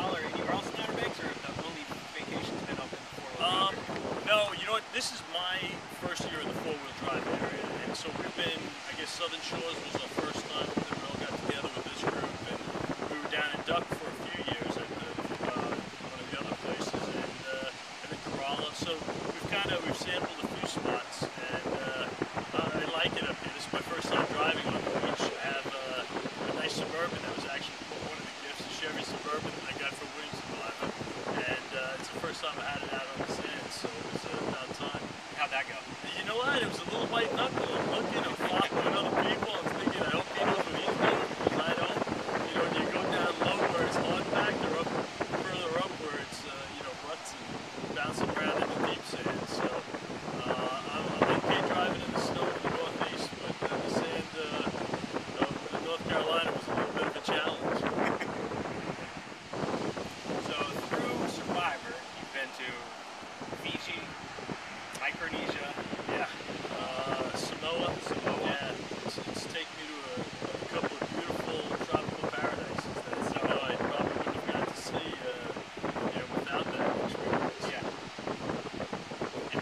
In Outer Banks, or the only vacation's been up in the four-wheel Um, no, you know what? This is my first year in the four-wheel drive area, and so we've been, I guess, Southern Shores was our first time that we all got together with this group, and we were down in Duck for a few years at the, uh, one of the other places, and, uh, and then Corolla So we've kind of, we've sampled a few spots, and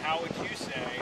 How would you say?